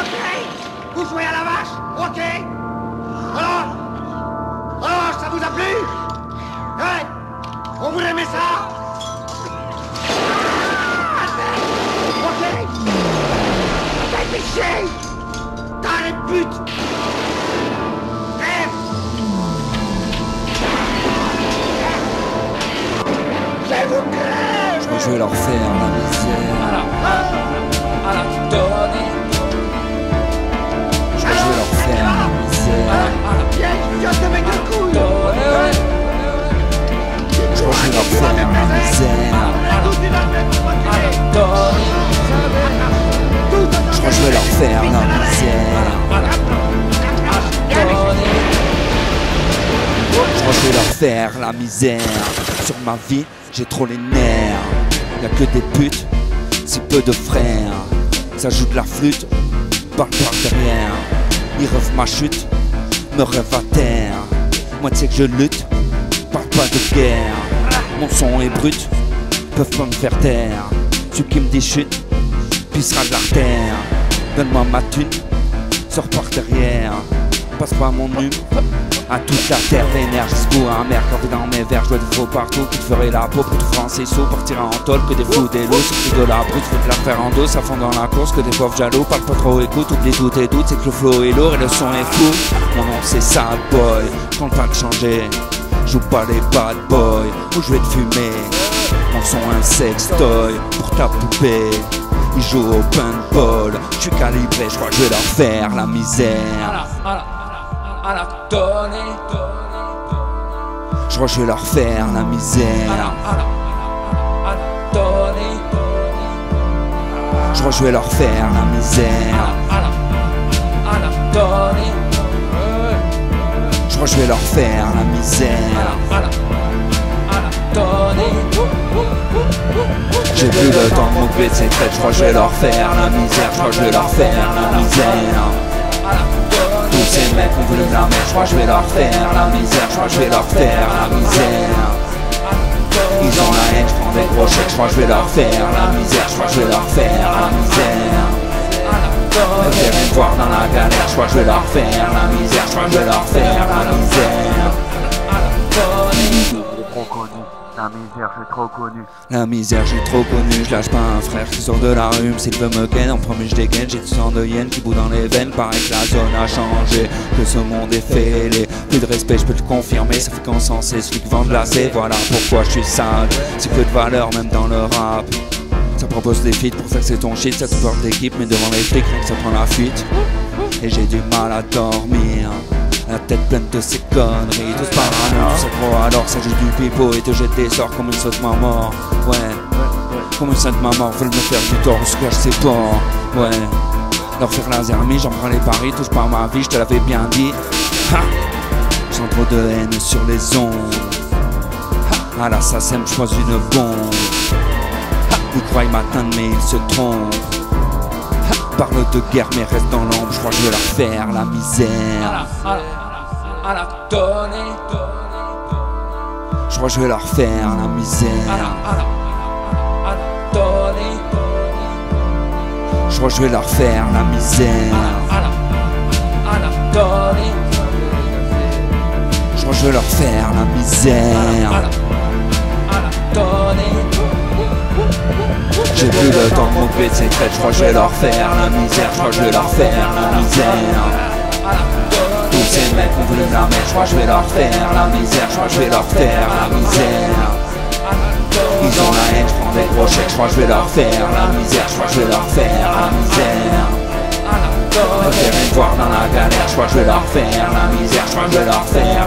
Ok. Vous jouez à la vache? Ok. Alors? Alors, ça vous a plu? Ouais. On vous aimez ça? Ok. T'as piché T'as les putes. Je vous crève Je vais leur faire la misère. à la donner, Je Je vais leur faire la misère. Sur ma vie, j'ai trop les nerfs. Y'a que des putes, si peu de frères. Ça joue de la flûte, par derrière. Ils rêvent ma chute, me rêvent à terre. Moi, tu sais que je lutte, parle pas de guerre. Mon son est brut, peuvent pas me faire taire. Celui qui me déchute, pissera de l'artère. Donne-moi ma thune, sors par derrière. Passe pas mon hume. À toute la terre vénère jusqu'au amer Quand dans mes verres, je des faux partout Qui te ferait la peau. Pour tout français saut Partir en tôle. Que des fous des lots C'est de la brute, faut te la faire en dos Ça fond dans la course. Que des pauvres jaloux Parle pas trop, écoute, oublie tous tes doutes C'est que le flow est lourd et le son est fou. Mon nom c'est Sad Boy, je compte pas te changer Joue pas les bad boys. Ou je vais te fumer? Mon son un sextoy pour ta poupée ils jouent au paintball, je suis calibré, je crois que je vais leur faire la misère. à la, Je crois que je vais leur faire la misère. Je crois que je vais leur faire la misère. Je crois que je vais leur faire la misère. J'ai plus le temps de m'occuper de ces traits. Je je vais leur faire la misère. Je crois que je vais leur faire la misère. Tous ces mecs ont voulu la mettre. Je je vais leur faire la misère. Je crois que je vais leur faire la misère. Ils ont la haine, je prends des gros chèques. Je je vais leur faire la misère. Je crois que je vais leur faire la misère. viennent me voir dans la galère, je crois que je vais leur faire la misère, je crois que je vais leur faire la misère. Misère, j'ai trop. La misère, j'ai trop connu, je lâche pas un frère qui sort de la rue, s'il veut me ken, en premier je dégaine, j'ai du sang de hyène qui bout dans les veines, paraît que la zone a changé, que ce monde est fêlé, plus de respect, je peux te confirmer, ça fait qu'en sens c'est celui qui vend de la voilà pourquoi je suis sale, c'est peu de valeur même dans le rap. Ça propose des feats pour faire que c'est ton shit, ça te porte d'équipe, mais devant les flics, rien que ça prend la fuite. Et j'ai du mal à dormir La tête pleine de ces conneries Tous parano, tout gros alors ça joue du pipeau Et te jette des sorts comme une saute ma mort. Ouais, comme une sainte maman veulent me faire du tort, ce que je sais pas. Ouais, leur faire la zermie, j'en prends les paris Touche pas ma vie, je te l'avais bien dit. Ha. J'en trop de haine sur les ondes. Ha. À l'assassin, je pose une bombe. Ha. Ils croient m'atteindre mais ils se trompent Parle de guerre mais reste dans l'ombre, je crois que je vais leur faire la à misère. la, à la, à la donner, Je crois que je vais leur faire la misère. à la, donner, Je crois que je vais leur faire la misère. Je crois que je vais leur faire la à misère. J'ai plus le temps de m'occuper de ces traits, je crois que je vais leur faire la misère. Je crois que je vais leur faire la misère. Tous ces mecs ont voulu la mettre, je crois que je vais leur faire la misère. Je crois que je vais leur faire la misère. Ils ont la haine, je prends des gros chèques, je crois que je vais leur faire la misère. Je crois que je vais leur faire la misère. à la Elles donner. viennent me voir dans la galère, je crois que je vais leur faire la misère. Je crois que je vais leur faire.